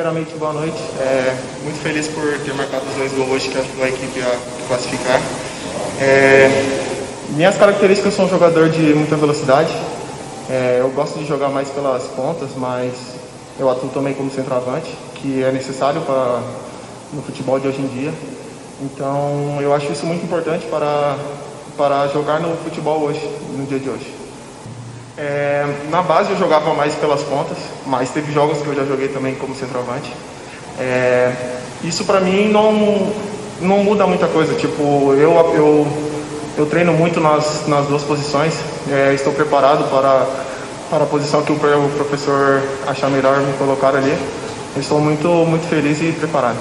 Primeiramente, boa noite. É, muito feliz por ter marcado os dois gols hoje que ajudou a equipe a classificar. É, minhas características são um jogador de muita velocidade. É, eu gosto de jogar mais pelas pontas, mas eu atuo também como centroavante, que é necessário para no futebol de hoje em dia. Então, eu acho isso muito importante para para jogar no futebol hoje, no dia de hoje. É, na base eu jogava mais pelas pontas, mas teve jogos que eu já joguei também como centroavante. É, isso para mim não, não muda muita coisa. Tipo, eu, eu, eu treino muito nas, nas duas posições. É, estou preparado para, para a posição que o, professor achar melhor me colocar ali. estou muito, muito feliz e preparado.